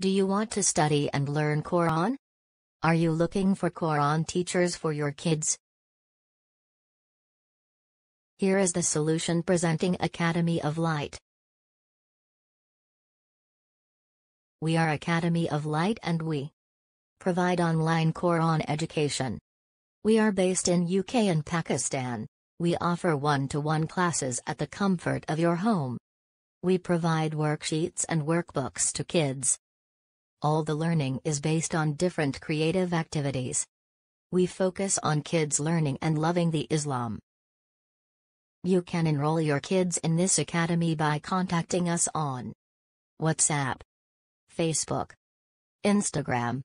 Do you want to study and learn Quran? Are you looking for Quran teachers for your kids? Here is the solution presenting Academy of Light. We are Academy of Light and we provide online Quran education. We are based in UK and Pakistan. We offer one-to-one -one classes at the comfort of your home. We provide worksheets and workbooks to kids. All the learning is based on different creative activities. We focus on kids learning and loving the Islam. You can enroll your kids in this academy by contacting us on WhatsApp, Facebook, Instagram,